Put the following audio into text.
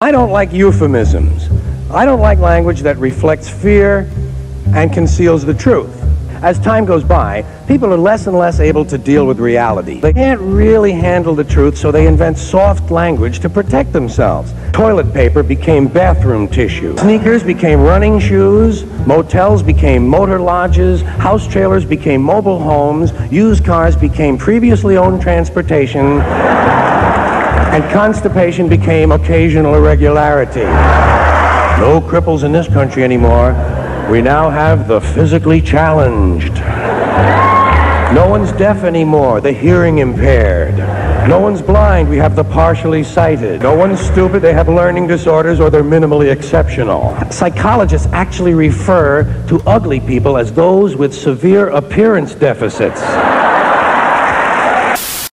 I don't like euphemisms. I don't like language that reflects fear and conceals the truth. As time goes by, people are less and less able to deal with reality. They can't really handle the truth, so they invent soft language to protect themselves. Toilet paper became bathroom tissue. Sneakers became running shoes. Motels became motor lodges. House trailers became mobile homes. Used cars became previously owned transportation. And constipation became occasional irregularity. No cripples in this country anymore. We now have the physically challenged. No one's deaf anymore, the hearing impaired. No one's blind, we have the partially sighted. No one's stupid, they have learning disorders or they're minimally exceptional. Psychologists actually refer to ugly people as those with severe appearance deficits.